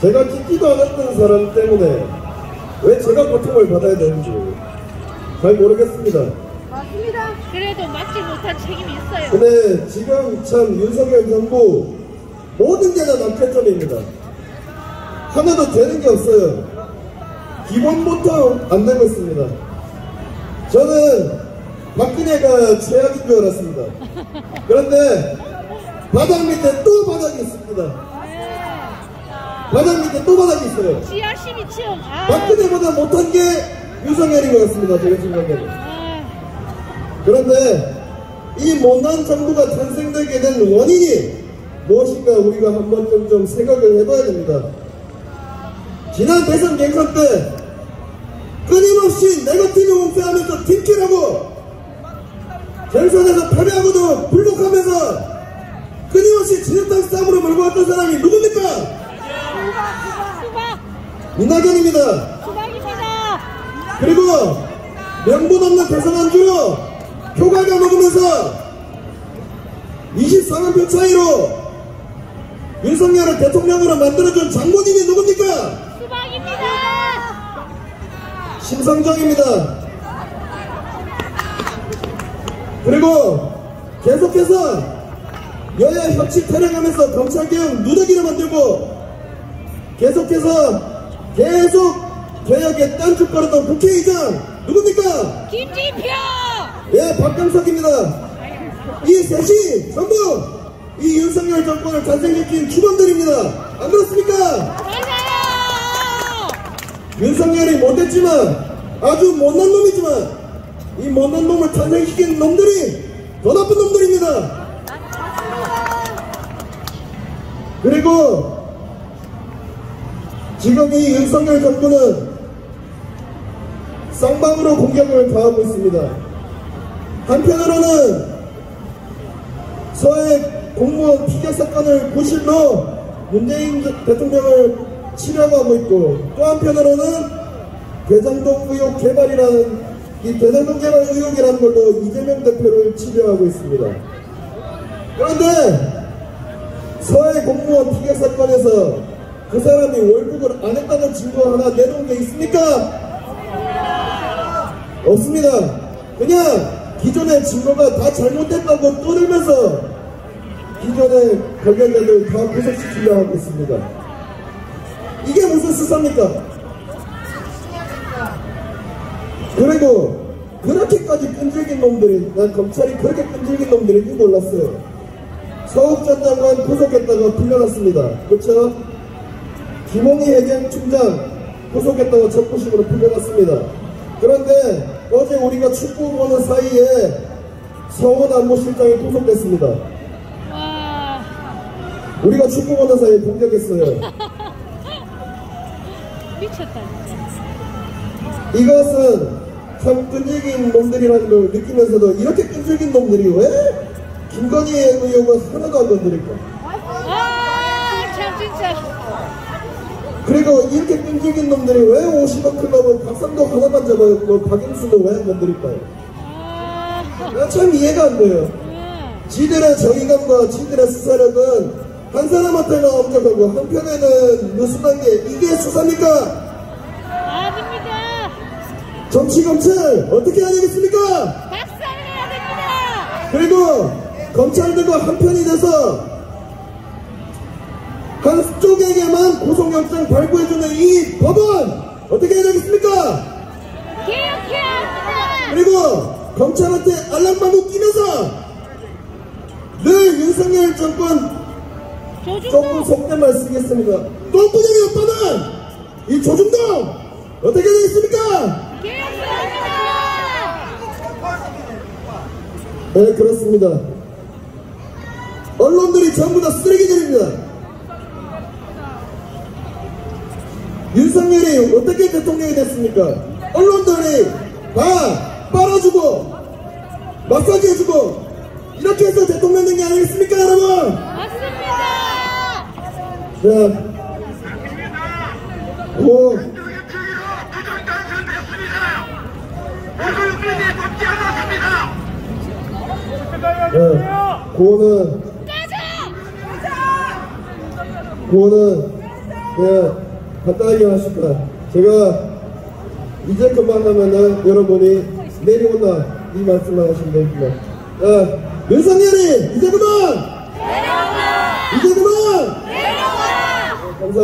제가 찍지도 않았던 사람 때문에 왜 제가 고통을 받아야 되는지 잘 모르겠습니다. 맞습니다. 그래도 막지 못한 책임이 있어요. 근데 지금 참 윤석열 정부 모든 게 다 남편점입니다. 하나도 되는 게 없어요. 기본부터 안 되고 있습니다. 저는 박근혜가 최악인 줄 알았습니다. 그런데 바닥 밑에 또 바닥이 있습니다. 밑에 또 바닥이 있어요. 지하실이 지금 아, 박근혜보다 못한 게 같습니다. 제가 생각에는. 아, 그런데 이 못난 정부가 탄생되게 된 원인이 무엇인가 우리가 한 번쯤 좀 생각을 해봐야 됩니다. 지난 대선 경선 때 끊임없이 네거티브 공세하면서 팀킬하고 경선에서 패배하고도 불복하면서 끊임없이 진흙탕 싸움으로 몰고 왔던 사람이 누굽니까? 수박입니다. 그리고 명분 없는 대선 안주로 표가가 먹으면서 24만 표 차이로 윤석열을 대통령으로 만들어준 장모님이 누굽니까? 수박입니다. 심상정입니다. 그리고 계속해서 여야 협치 타령하면서 검찰개혁 누더기를 만들고 계속해서 계속 개혁에 딴죽거렸던 국회의장 누굽니까? 김진표. 예, 박강석입니다. 이 셋이 전부 이 윤석열 정권을 탄생시킨 주범들입니다. 안 그렇습니까? 맞아요. 윤석열이 못됐지만 아주 못난 놈이지만 이 못난 놈을 탄생시킨 놈들이 더 나쁜 놈들입니다. 그리고 지금 이 윤석열 정부는 쌍방으로 공격을 가하고 있습니다. 한편으로는 서해 공무원 피격 사건을 구실로 문재인 대통령을 치려고 하고 있고 또 한편으로는 대장동 의혹 개발이라는 이 대장동 개발 의혹이라는 걸로 이재명 대표를 치려하고 있습니다. 그런데 서해 공무원 피격 사건에서 그 사람이 월북을 안 했다는 증거 하나 내놓은 게 있습니까? 없습니다. 그냥 기존의 증거가 다 잘못됐다고 떠들면서 기존의 관련자들 다 구속시키려 하고 있습니다. 이게 무슨 수사입니까? 그리고 그렇게까지 끈질긴 놈들이 난 검찰이 그렇게 끈질긴 놈들인지 몰랐어요. 서욱 전 장관 구속했다가 풀려났습니다. 그렇죠? 김홍희 해경총장 구속했다가 적부심으로 풀려났습니다. 그런데 어제 우리가 축구 보는 사이에 서원 안보실장이 구속됐습니다. 와, 우리가 축구 보는 사이에 공격했어요. 미쳤다. 이것은 참 끈질긴 놈들이라는 걸 느끼면서도 이렇게 끈질긴 놈들이 왜 김건희의 의혹을 하나도 안 건드릴까? 아, 참 진짜. 그리고 이렇게 끈질긴 놈들이 왜 50억 클럽은 박상도 하나만 잡아요? 뭐 박영수는 왜안 건드릴까요? 아, 나참 이해가 안 돼요. 음, 지들의 정의감과 지들의 수사력은 한 사람한테만 엄격하고 한편에는 느슨한 게 이게 수사입니까? 아닙니다. 정치 검찰 어떻게 해야 되겠습니까? 박살내야 됩니다. 그리고 검찰들과 한편이 돼서 한쪽에게만 구속영장 발부해주는 이 법은 어떻게 해야 되겠습니까? 그리고 검찰한테 알랑방구 끼면서 늘 윤석열 정권 조금 속된 말 쓰겠습니다. 똥구멍이 없다는 이 조중동 어떻게 되겠습니까? 네 그렇습니다. 언론들이 전부 다 쓰레기들입니다. 윤석열이 어떻게 대통령이 됐습니까? 언론들이 다 빨아주고 마사지 해주고 이렇게 해서 대통령 된 게 아니겠습니까 여러분? 맞습니다. 자, 고, 네, 고는. 고는 네, 간단하게 하십니다. 제가 이제 금방 하면은 여러분이 내려온다 이 말씀을 하시면 됩니다. 자, 윤상열이 이제 그만! 내려온다! 이제 그만! 내려온다! 감사합니다.